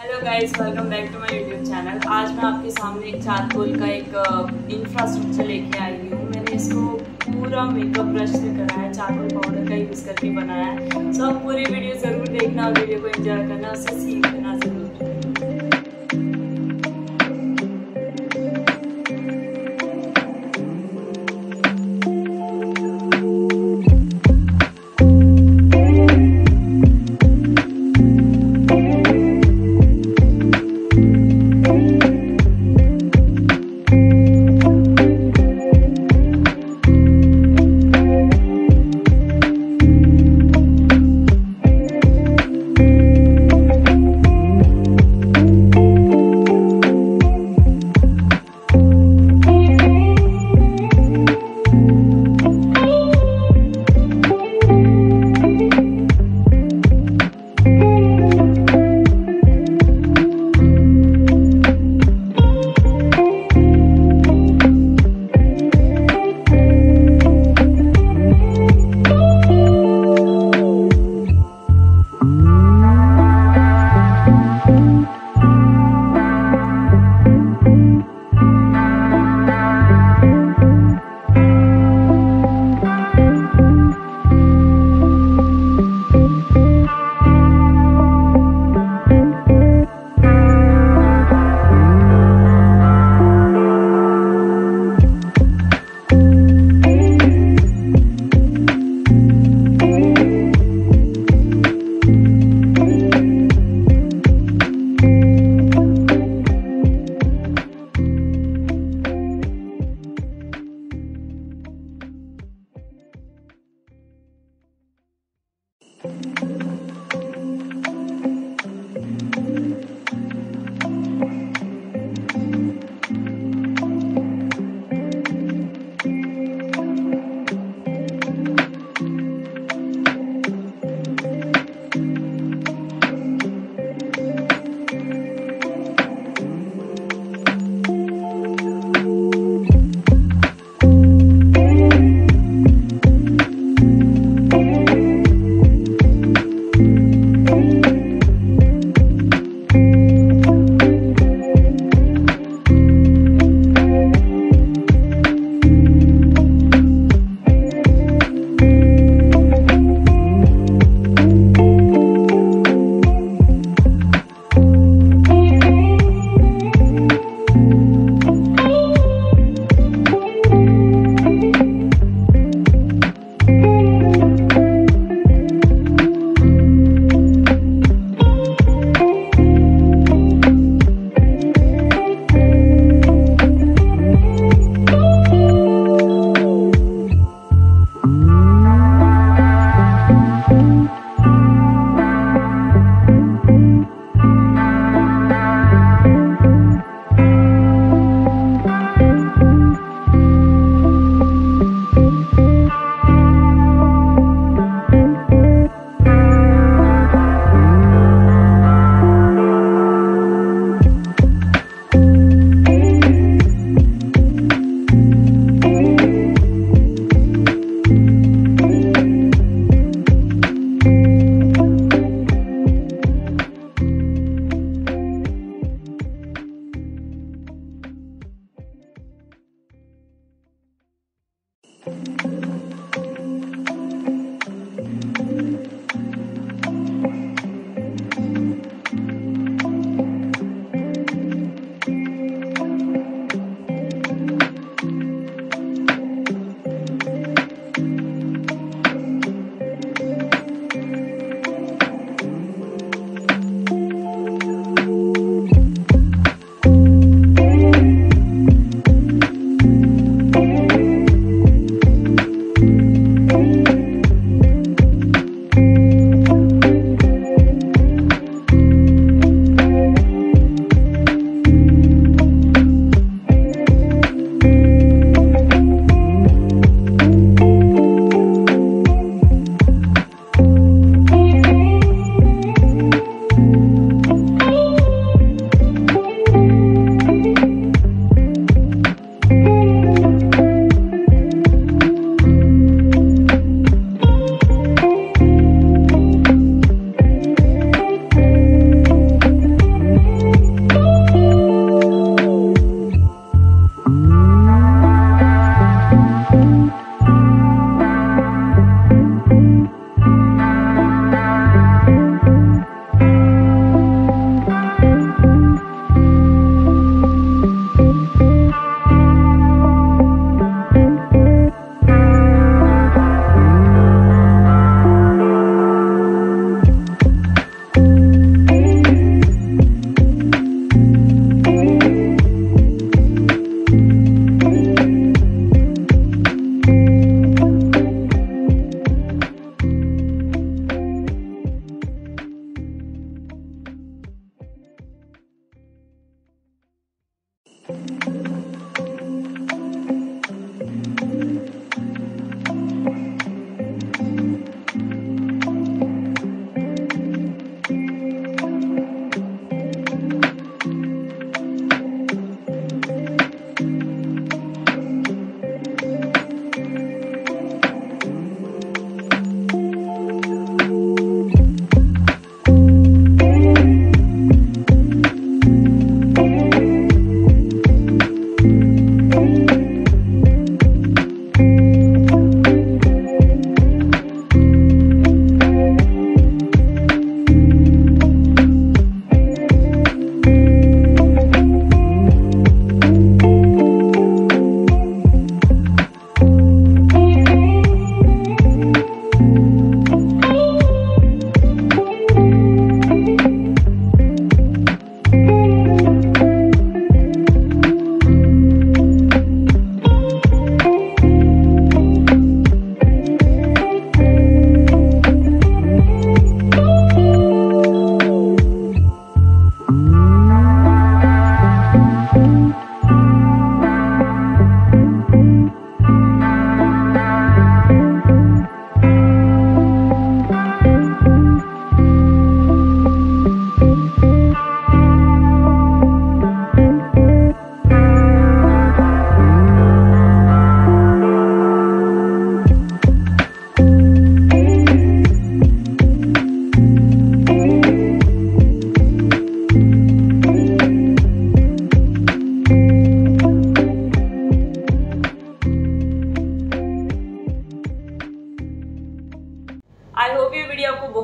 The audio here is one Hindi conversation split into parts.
Hello guys welcome back to my YouTube channel आज मैं आपके सामने एक चारकोल का एक इंफ्रास्ट्रक्चर लेके आई हूँ। मैंने इसको पूरा मेकअप ब्रश से कराया है चारकोल पाउडर का यूज़ करके बनाया है। सो आप पूरी वीडियो ज़रूर देखना और वीडियो को एंजॉय करना उससे सीखना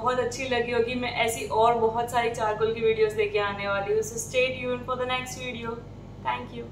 बहुत अच्छी लगी होगी। मैं ऐसी और बहुत सारी चारकोल की वीडियोस लेके आने वाली हूँ। So stay tuned for the next video thank you